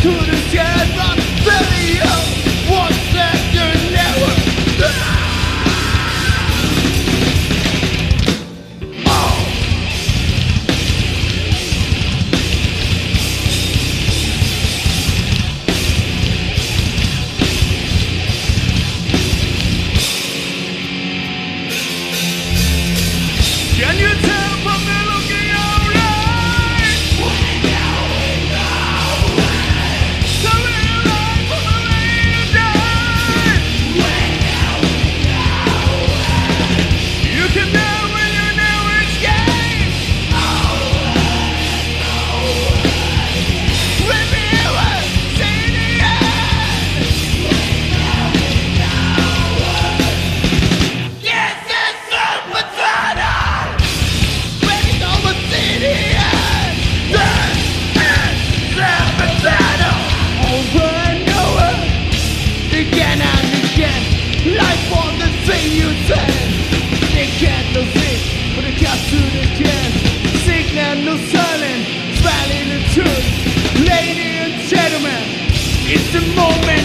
to It's the moment.